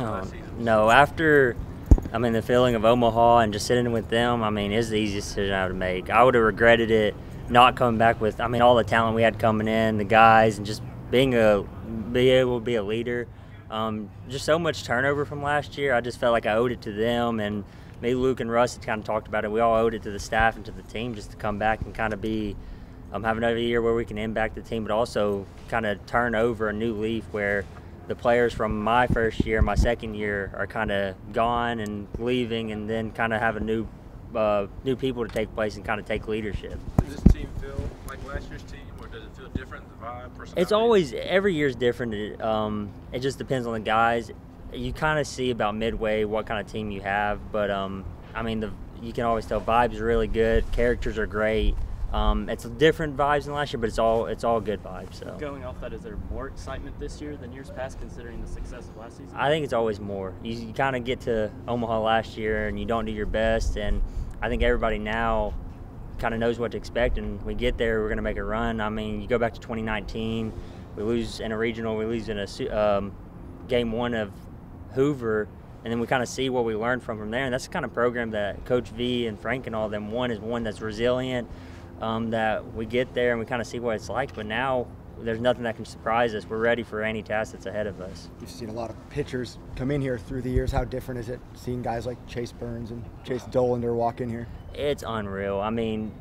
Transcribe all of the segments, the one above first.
Oh, season? no, after I mean the feeling of Omaha and just sitting with them, I mean it's the easiest decision I would make. I would have regretted it not coming back with I mean all the talent we had coming in, the guys, and just being a be able to be a leader. Um, just so much turnover from last year. I just felt like I owed it to them and me, Luke, and Russ had kind of talked about it. We all owed it to the staff and to the team just to come back and kind of be um, have another year where we can impact the team, but also kind of turn over a new leaf where the players from my first year, my second year, are kind of gone and leaving, and then kind of have a new uh, new people to take place and kind of take leadership. Does this team feel like last year's team, or does it feel different? The vibe? It's always every year's different. It, um, it just depends on the guys. You kind of see about midway what kind of team you have, but um, I mean, the you can always tell vibes are really good, characters are great. Um, it's different vibes than last year, but it's all it's all good vibes. So Going off that, is there more excitement this year than years past, considering the success of last season? I think it's always more. You, you kind of get to Omaha last year and you don't do your best, and I think everybody now kind of knows what to expect. And we get there, we're going to make a run. I mean, you go back to 2019, we lose in a regional, we lose in a um, game one of Hoover, and then we kind of see what we learned from from there. And that's the kind of program that Coach V and Frank and all them one is one that's resilient. Um, that we get there and we kind of see what it's like, but now there's nothing that can surprise us. We're ready for any task that's ahead of us. You've seen a lot of pitchers come in here through the years. How different is it seeing guys like Chase Burns and Chase Dollander walk in here? It's unreal. I mean,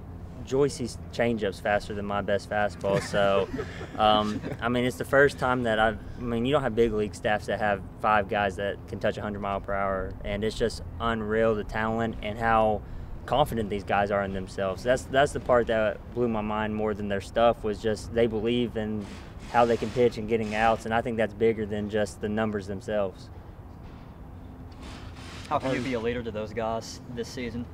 Joyce's changeup's faster than my best fastball. So, um, I mean, it's the first time that I've. I mean, you don't have big league staffs that have five guys that can touch 100 mile per hour, and it's just unreal the talent and how confident these guys are in themselves. That's that's the part that blew my mind more than their stuff was just they believe in how they can pitch and getting outs, and I think that's bigger than just the numbers themselves. How can you be a leader to those guys this season?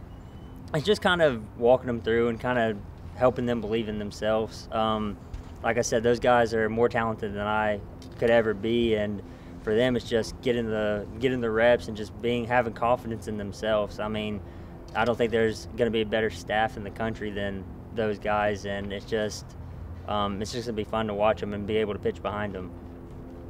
it's just kind of walking them through and kind of helping them believe in themselves. Um, like I said, those guys are more talented than I could ever be, and for them, it's just getting the getting the reps and just being having confidence in themselves. I mean, I don't think there's going to be a better staff in the country than those guys, and it's just um, it's just going to be fun to watch them and be able to pitch behind them.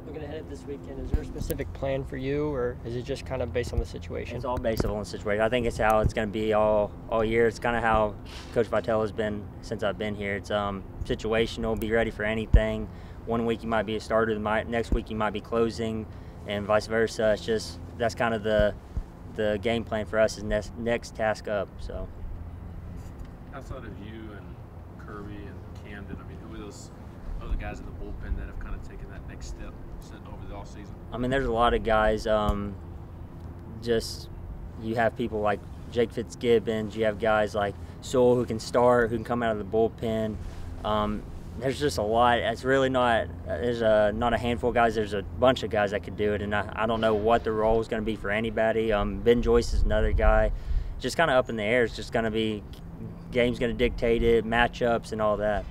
Looking ahead at this weekend, is there a specific plan for you, or is it just kind of based on the situation? It's all based on the situation. I think it's how it's going to be all all year. It's kind of how Coach Vitello has been since I've been here. It's um, situational. Be ready for anything. One week you might be a starter. The next week you might be closing, and vice versa. It's just that's kind of the the game plan for us is next next task up. So Outside of you and Kirby and Camden, I mean, who are those other guys in the bullpen that have kind of taken that next step over the off season? I mean, there's a lot of guys. Um, just you have people like Jake Fitzgibbons. You have guys like Sewell who can start, who can come out of the bullpen. Um, there's just a lot. It's really not. There's a not a handful of guys. There's a bunch of guys that could do it, and I, I don't know what the role is going to be for anybody. Um, ben Joyce is another guy. Just kind of up in the air. It's just going to be game's going to dictate it, matchups, and all that.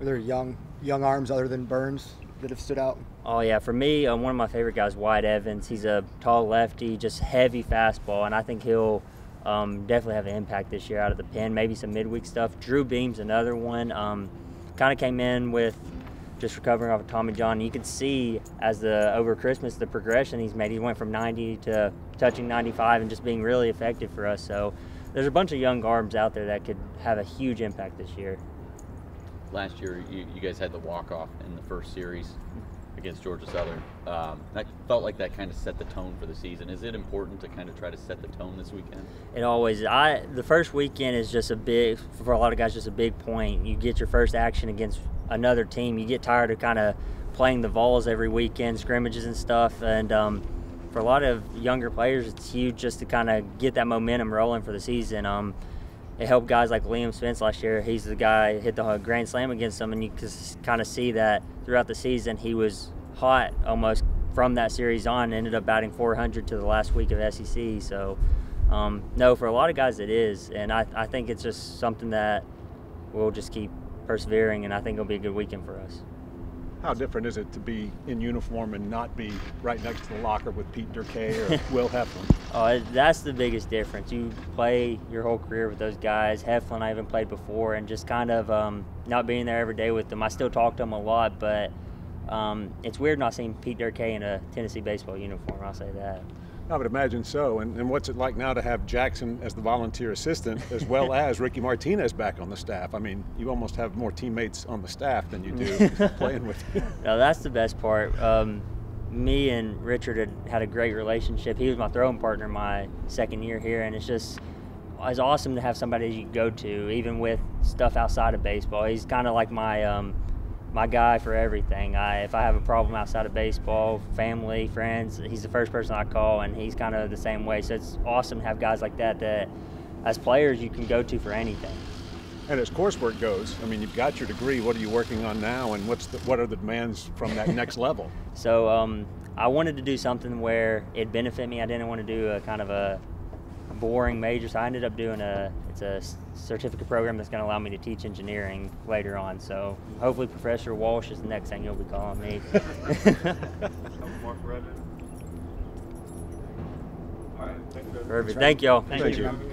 Are there young young arms other than Burns that have stood out? Oh yeah, for me, um, one of my favorite guys, White Evans. He's a tall lefty, just heavy fastball, and I think he'll um, definitely have an impact this year out of the pen. Maybe some midweek stuff. Drew Beam's another one. Um, kind of came in with just recovering off of Tommy John. You could see as the over Christmas the progression he's made. He went from 90 to touching 95 and just being really effective for us. So there's a bunch of young arms out there that could have a huge impact this year. last year you, you guys had the walk off in the first series against Georgia Southern. Um, that felt like that kind of set the tone for the season. Is it important to kind of try to set the tone this weekend? It always I the first weekend is just a big for a lot of guys just a big point. You get your first action against another team. You get tired of kind of playing the Vols every weekend, scrimmages and stuff. And um, for a lot of younger players, it's huge just to kind of get that momentum rolling for the season. Um, it helped guys like Liam Spence last year. He's the guy hit the grand slam against them, and you can kind of see that throughout the season he was hot almost from that series on. Ended up batting 400 to the last week of SEC. So, um, no, for a lot of guys it is, and I, I think it's just something that we'll just keep persevering, and I think it'll be a good weekend for us. How different is it to be in uniform and not be right next to the locker with Pete Derkay or Will Heflin? Oh, that's the biggest difference. You play your whole career with those guys. Heflin, I haven't played before, and just kind of um, not being there every day with them. I still talk to them a lot, but um, it's weird not seeing Pete Derkay in a Tennessee baseball uniform. I'll say that. I would imagine so. And, and what's it like now to have Jackson as the volunteer assistant as well as Ricky Martinez back on the staff? I mean, you almost have more teammates on the staff than you do playing with you. No, that's the best part. Um, me and Richard had had a great relationship. He was my throwing partner my second year here, and it's just it's awesome to have somebody you can go to, even with stuff outside of baseball. He's kind of like my um, my guy for everything. I if I have a problem outside of baseball, family, friends, he's the first person I call, and he's kind of the same way. So it's awesome to have guys like that that, as players, you can go to for anything. And as coursework goes, I mean, you've got your degree. What are you working on now, and what's the, what are the demands from that next level? So um, I wanted to do something where it benefit me. I didn't want to do a kind of a boring major, so I ended up doing a it's a certificate program that's going to allow me to teach engineering later on. So hopefully, Professor Walsh is the next thing you'll be calling me. Couple more for Roger. All right. Thank you. Perfect. Thank y'all. Thank you.